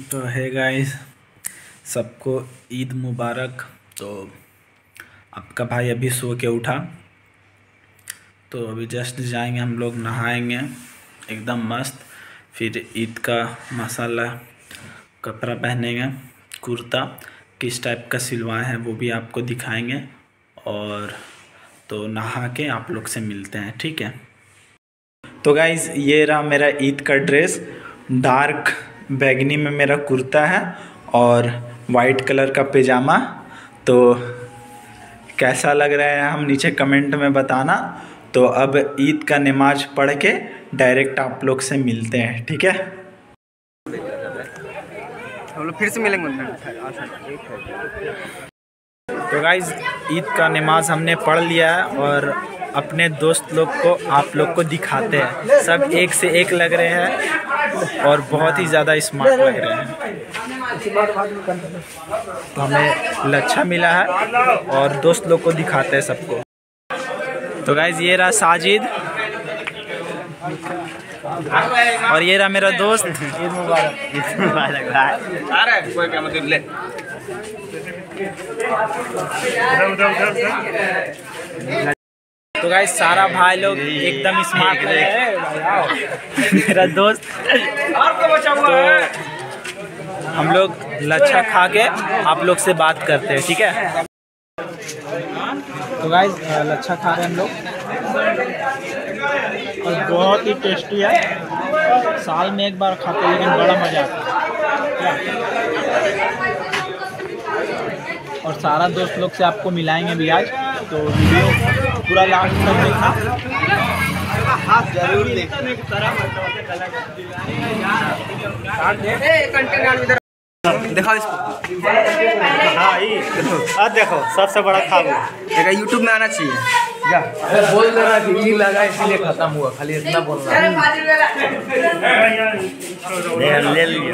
तो है गाइस सबको ईद मुबारक। तो आपका भाई अभी सो के उठा। तो अभी जस्ट जाएँगे, हम लोग नहाएँगे। एकदम मस्त। फिर ईद का मसाला, कपड़ा पहनेंगे, कुर्ता। किस टाइप का सिलवाए हैं, वो भी आपको दिखाएँगे। और तो नहा के आप लोग से मिलते हैं, ठीक है? तो गाइज़ ये रहा मेरा ईद का ड्रेस डार्क बैगनी में मेरा कुर्ता है और वाइट कलर का पैजामा। तो कैसा लग रहा है हम नीचे कमेंट में बताना। तो अब ईद का नमाज़ पढ़ के डायरेक्ट आप लोग से मिलते हैं ठीक है? हम लोग फिर से मिलेंगे तो गाइज़ ईद का नमाज़ हमने पढ़ लिया है और अपने दोस्त लोग को, आप लोग को दिखाते हैं। सब एक से एक लग रहे हैं और बहुत ही ज़्यादा स्मार्ट लग रहे हैं। तो हमें लच्छा मिला है और दोस्त लोग को दिखाते हैं सबको। तो गाइज़ ये रहा साजिद और ये रहा मेरा दोस्त। मुबारक। तो गाइस सारा भाई लोग एकदम स्मार्ट रहे मेरा दोस्त। तो हम लोग लच्छा खा के आप लोग से बात करते हैं ठीक है? तो गाइस लच्छा खा रहे हैं हम लोग। और बहुत ही टेस्टी है। साल में एक बार खाते हैं लेकिन बड़ा मज़ा आता है। और सारा दोस्त लोग से आपको मिलाएँगे भी आज। तो वीडियो पूरा लास्ट तक देखना। ज़रूर देखने इसको। हाँ अब देखो सबसे बड़ा खाबू देखा यूट्यूब में आना चाहिए। बोल दे रहा कि ई लगा इसलिए खत्म हुआ खाली इतना बोल रहा ले लिए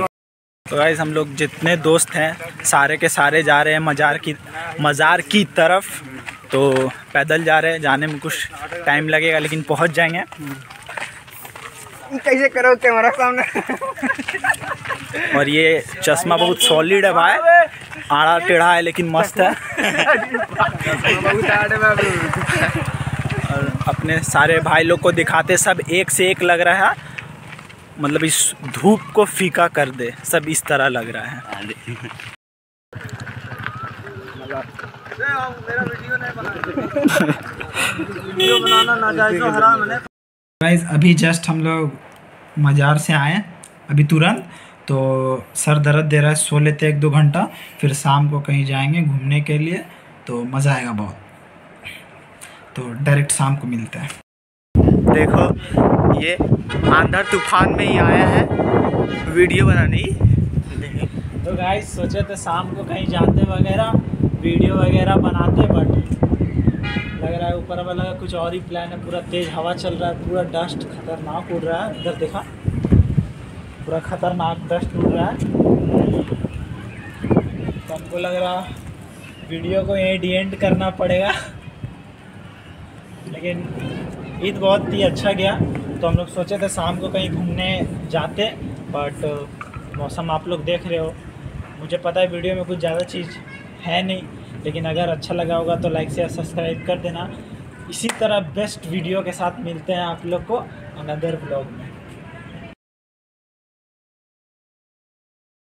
तो गाइस हम लोग जितने दोस्त हैं सारे के सारे जा रहे हैं मज़ार की मज़ार की तरफ़। तो पैदल जा रहे हैं जाने में कुछ टाइम लगेगा लेकिन पहुँच जाएँगे। कैसे करो कैमरा सामने? और ये चश्मा बहुत सॉलिड है भाई। आड़ा टेढ़ा है लेकिन मस्त है। और अपने सारे भाई लोग को दिखाते सब एक से एक लग रहा है। मतलब इस धूप को फीका कर दे सब इस तरह लग रहा है। गाइस अभी जस्ट हम लोग मज़ार से आए अभी तुरंत। तो सर दर्द दे रहा है, सो लेते एक दो घंटा, फिर शाम को कहीं जाएँगे घूमने के लिए। तो मज़ा आएगा बहुत। तो डायरेक्ट शाम को मिलते हैं। देखो, ये आंधर तूफ़ान में ही आया है। वीडियो बनाने तो गाइस सोचे थे शाम को कहीं जाते वगैरह। वीडियो वगैरह बनाते बट लग रहा है ऊपर वाला का कुछ और ही प्लान है। पूरा तेज़ हवा चल रहा है, पूरा डस्ट खतरनाक उड़ रहा है। इधर देखा, पूरा खतरनाक डस्ट उड़ रहा है। तो हमको लग रहा वीडियो को यहीं डी एंड करना पड़ेगा। लेकिन ईद बहुत ही अच्छा गया। तो हम लोग सोचे थे शाम को कहीं घूमने जाते बट मौसम आप लोग देख रहे हो। मुझे पता है वीडियो में कुछ ज़्यादा चीज़ है नहीं। लेकिन अगर अच्छा लगा होगा तो लाइक शेयर सब्सक्राइब कर देना। इसी तरह बेस्ट वीडियो के साथ मिलते हैं आप लोग को अनदर ब्लॉग में।